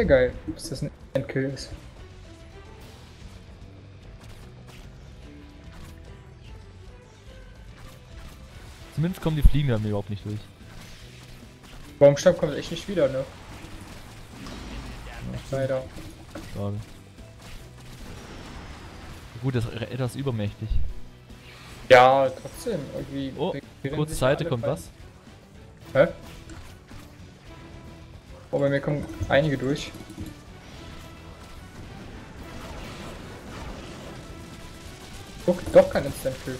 Wäre geil, dass das ein Endkill ist. Zumindest kommen die Fliegen da mir überhaupt nicht durch. Baumstamm kommt echt nicht wieder, ne? Leider. Schade. Gut, das ist etwas übermächtig. Ja, trotzdem, irgendwie. Oh, kurz Seite kommt frei. was. Hä? Oh, bei mir kommen einige durch. Guck, doch kein Instant Kill.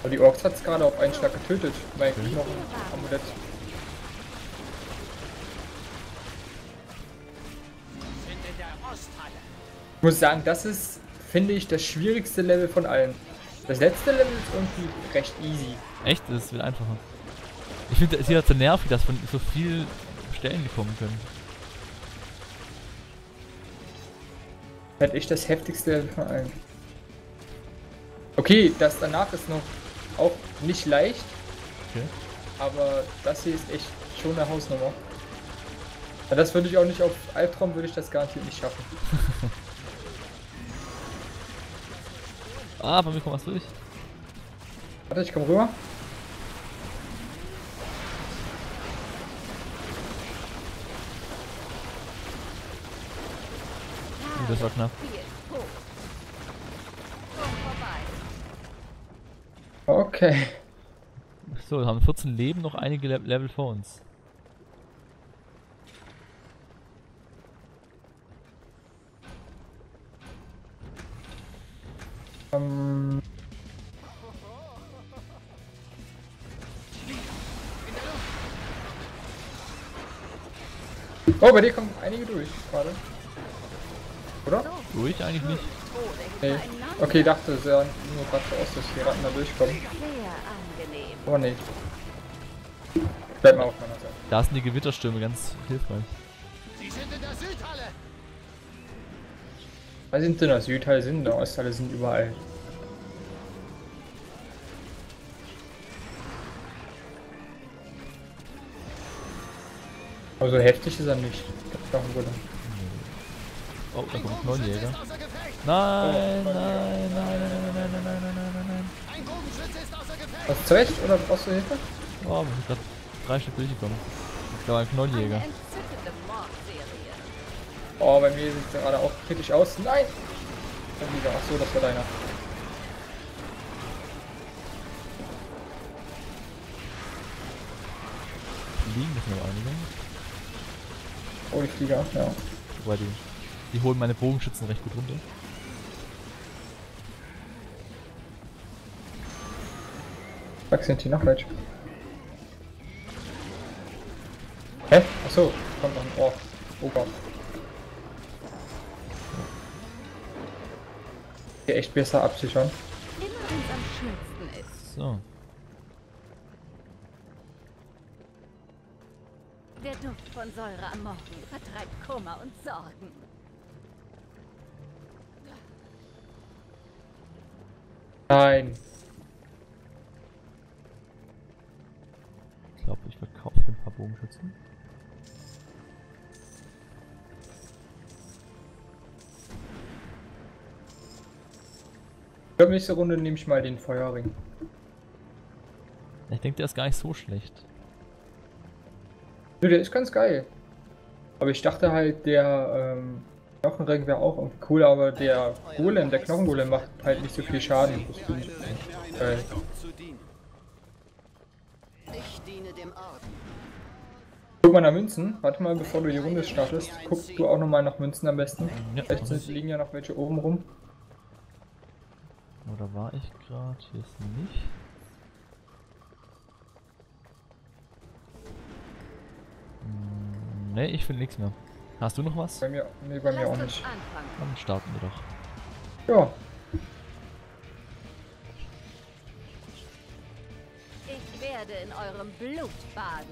Aber die Orks hat es gerade auf einen Schlag getötet. Mein Knochen Amulett. Sind in der Osthalle. Ich muss sagen, das ist, finde ich, das schwierigste Level von allen. Das letzte Level ist irgendwie recht easy. Echt? Das wird einfacher. Ich finde es hier zu nervig, dass von so viel Stellen kommen können. Halt echt das heftigste von allen. Okay, das danach ist noch auch nicht leicht, Okay. aber das hier ist echt schon eine Hausnummer. Ja, das würde ich auch nicht auf Albtraum würde ich das garantiert nicht schaffen. Ah, bei mir kommt was durch. Warte, ich komm rüber. Das war knapp. Okay. So, wir haben 14 Leben, noch einige Le Level vor uns. Ähm, Oh, bei dir kommen einige durch gerade. Oder? Durch eigentlich nicht. Nee. Okay, dachte, es sah nur gerade so aus, dass die Ratten da durchkommen. Aber nee. Bleib mal auf meiner Seite. Da sind die Gewitterstürme ganz hilfreich. Sie sind in der Südhalle. Weil sind in der Südhalle sind, in der Osthalle sind überall. Aber so heftig ist er nicht. Der Knochenbulle. Oh, da kommt ein Knollenjäger. Ist außer Gefecht. Nein, nein, nein, nein, nein, nein, nein, nein, nein, nein, nein. Ein Bogenschütze ist außer Gefecht. Was zurecht oder brauchst du Hilfe? Oh, wir sind gerade drei Stück durchgekommen. Ich glaube, ein Mordserie. Oh, bei mir sieht es gerade auch kritisch aus. Nein! Schon wieder. Ach so, das war deiner. Liegen noch einige. Oh, die Flieger, ja. Wobei die, die holen meine Bogenschützen recht gut runter. Fuck, sind die noch welche? Hä? Achso, kommt noch ein Ohr. Oh Gott. Hier echt besser absichern. So. Der Duft von Säure am Morgen vertreibt Kummer und Sorgen. Nein. Ich glaube, ich verkaufe hier ein paar Bogenschützen. Ich glaube, nächste Runde nehme ich mal den Feuerring. Ich denke, der ist gar nicht so schlecht. Nö, der ist ganz geil. Aber ich dachte halt, der ähm, Knochenring wäre auch irgendwie cool, aber der Golem, der Knochengolem macht halt nicht so viel Schaden. Das finde ich geil. Guck mal nach Münzen. Warte mal, bevor du die Runde startest. Guck du auch nochmal nach Münzen am besten. Ja, Vielleicht sind, liegen ja noch welche oben rum. Oder war ich gerade? Hier ist nicht. Ne, ich finde nichts mehr. Hast du noch was? Bei mir, nee, bei mir auch nicht. anfangen. Dann starten wir doch. Ja, Ich werde in eurem Blut baden.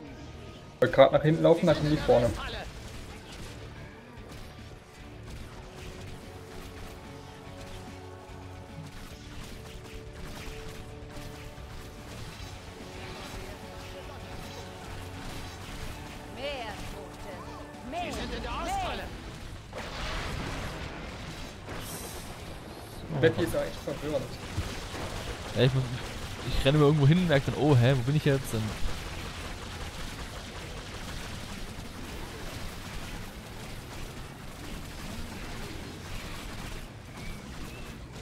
wollte gerade nach hinten laufen, sind die vorne. Halle. Betty ist auch echt verwirrend. Ja, ich, muss, ich renne immer irgendwo hin und merke dann, oh, hä, wo bin ich jetzt? Und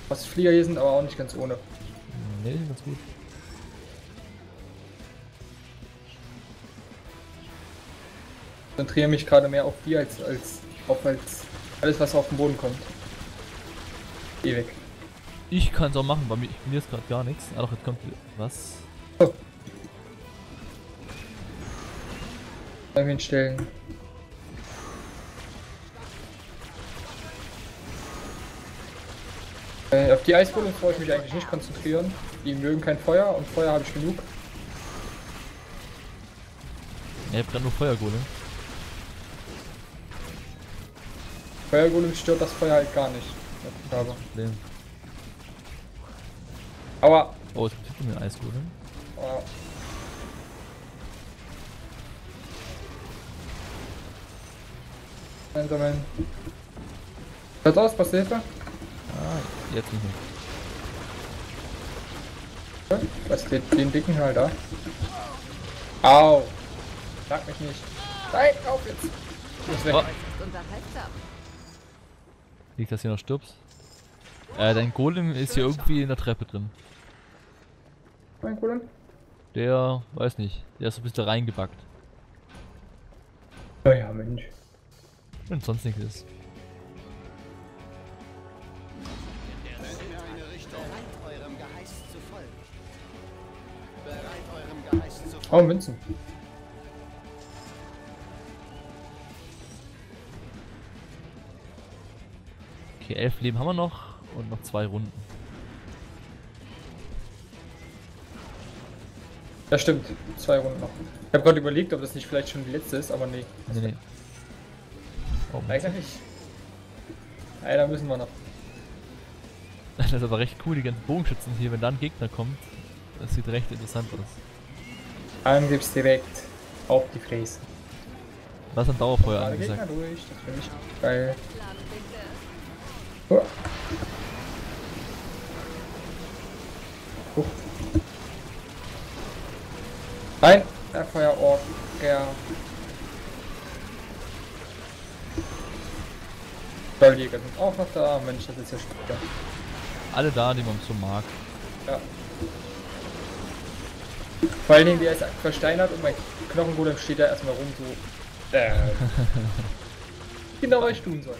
Was Flieger hier sind, aber auch nicht ganz ohne. nee, ganz gut. konzentriere mich gerade mehr auf die als, als auf als alles, was auf den Boden kommt. Geh weg. Ich kann es auch machen, bei mir, bin jetzt gerade gar nichts. Ah doch, jetzt kommt was. Oh. Irgendwen stellen. Äh, auf die Eisbullen brauche ich mich eigentlich nicht konzentrieren. Die mögen kein Feuer und Feuer habe ich genug. Ja, ich gerade nur Feuergolem. Feuergolem stört das Feuer halt gar nicht. was ich habe. Problem. Aber, Oh, es gibt hinter mir Eisgolem. aber einsammeln. Was aus? Was Hilfe? Ah, jetzt nicht mehr. Was den, den dicken halt da? Au! Schlag mich nicht. Nein, auf jetzt! Ich muss weg. Oh. Nicht, dass du noch stirbst. Äh, dein Golem ist hier irgendwie in der Treppe drin. Mein Golem? Der, weiß nicht, der ist so ein bisschen reingebackt. Oh ja, Mensch. Wenn sonst nichts ist. Oh, Münzen. Okay, elf Leben haben wir noch und noch zwei Runden. Ja, stimmt. Zwei Runden noch. Ich habe gerade überlegt, ob das nicht vielleicht schon die letzte ist, aber nee. Nee, nee. Oh. Eigentlich nicht. Ey, da müssen wir noch. das ist aber recht cool, die ganzen Bogenschützen hier, wenn da ein Gegner kommt. Das sieht recht interessant aus. Dann gibt's direkt auf die Fräse. Was an Dauerfeuer Alle Gegner angesagt. durch, das finde ich geil. Plan Nein, der Feuerort, der. Dolljäger sind auch noch da. Mensch, das ist ja später. Alle da, die man so mag. Ja. Vor allen Dingen, der ist versteinert und mein Knochengolem steht da erstmal rum so. Äh. genau, was ich tun soll.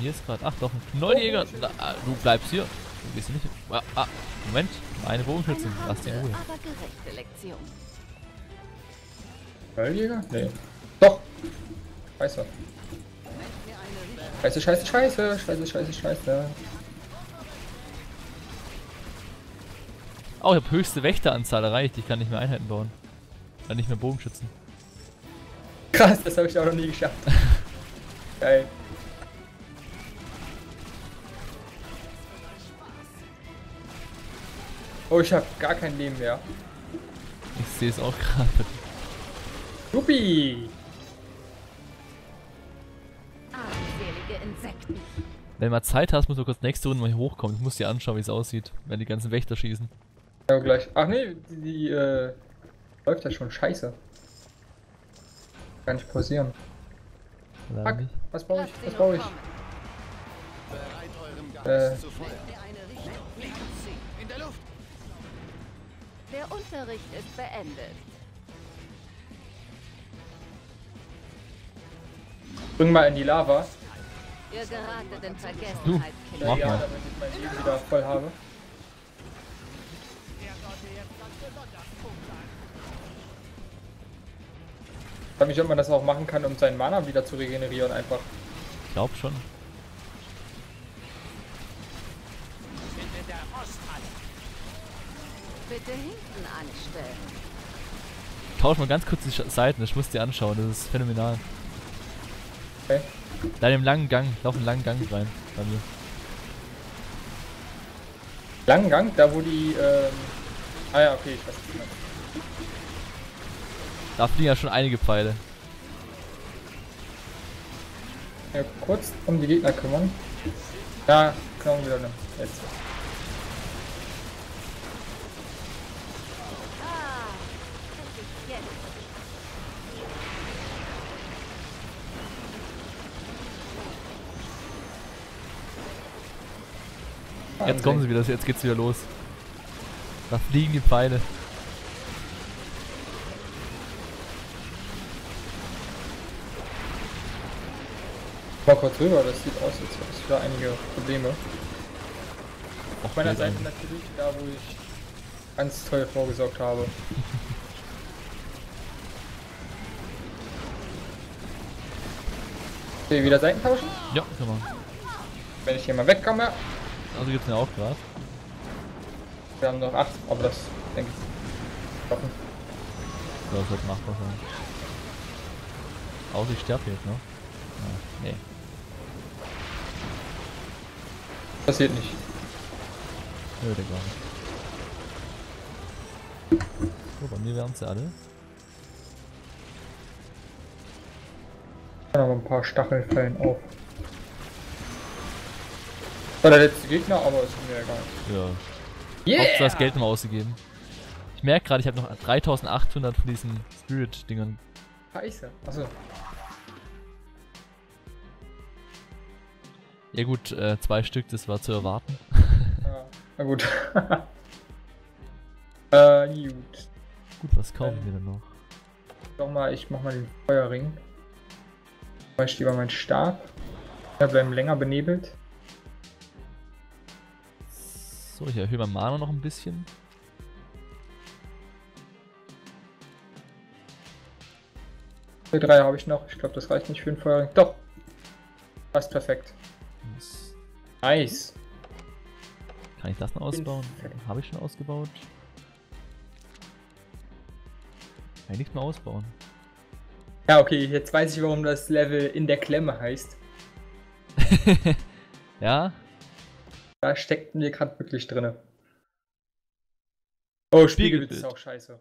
Mir ist gerade. Ach doch, ein Knolljäger. Da, ah, du bleibst hier. Du gehst nicht. Ah, ah, Moment. Meine Bogenschützen. Lass harte, Ruhe. aber gerechte Lektion. Dolljäger? Nee. Doch. Scheiße. Scheiße, scheiße, scheiße, scheiße, scheiße, scheiße. Oh, ich habe höchste Wächteranzahl erreicht. Ich kann nicht mehr Einheiten bauen. Kann nicht mehr Bogenschützen. Krass, das habe ich auch noch nie geschafft. Geil. Oh, ich habe gar kein Leben mehr. Ich sehe es auch gerade. Juppie! Armselige Insekten. Wenn du mal Zeit hast, musst du kurz nächste Runde mal hier hochkommen. Ich muss dir anschauen, wie es aussieht, wenn die ganzen Wächter schießen. Ja, gleich. Ach nee, die, die äh, läuft ja schon scheiße. Kann ich pausieren. Fuck, was baue ich? Was baue ich? Äh. Der Unterricht ist beendet. Bring mal in die Lava. Ihr geratet in Du, Vergessenheit, Kinder. Mach mal. damit ich mein Leben wieder voll habe. Ich frage mich, ob man das auch machen kann, um seinen Mana wieder zu regenerieren einfach. Ich glaub schon. Bitte hinten anstellen. Tausch mal ganz kurz die Seiten, ich muss dir anschauen, das ist phänomenal. Okay. Da in dem langen Gang, lauf einen langen Gang rein bei mir. Langen Gang, da wo die, ähm, Ah ja, okay, ich weiß nicht. mehr. Da fliegen ja schon einige Pfeile. Ja, kurz um die Gegner kümmern. Ja, Knochen wieder ne. Jetzt. Jetzt kommen sie wieder, jetzt geht's wieder los. Da fliegen die Pfeile. Mal kurz rüber, das sieht aus, als hätte ich wieder einige Probleme. Auf meiner Seite eigentlich. natürlich, da wo ich ganz toll vorgesorgt habe. Okay, wieder Seiten tauschen. Ja, kann man. Wenn ich hier mal wegkomme, Also gibt's mir auch gerade. wir haben noch 8, aber das denke ich. Schaffen. So, das wird machbar sein. Außer ich sterbe jetzt noch. Ja, nee. Passiert nicht. Nö, der gar nicht. So, bei mir wären sie alle. Noch ein paar Stacheln fallen auf. War der letzte Gegner, aber ist mir egal. Ja. Hauptsache das Geld mal ausgegeben. Ich merke gerade, ich habe noch 3800 von diesen Spirit-Dingern. Scheiße. Achso. Ja gut, äh, zwei Stück, das war zu erwarten. Ja, na gut. äh, gut. Gut, was kaufen wir denn noch? Doch mal, ich mach mal den Feuerring. Beispiel über meinen Stab. Wir bleiben länger benebelt. So, ich erhöhe mein Mana noch ein bisschen. Die drei habe ich noch. Ich glaube, das reicht nicht für den Feuerring. Doch. Passt perfekt. Nice. Kann ich das noch ausbauen? Habe ich schon ausgebaut? Kann ich nichts mehr ausbauen. Ja, okay, jetzt weiß ich, warum das Level in der Klemme heißt. Ja? Da steckten wir gerade wirklich drinne. Oh, Spiegelbild Spiegelbild. ist auch scheiße.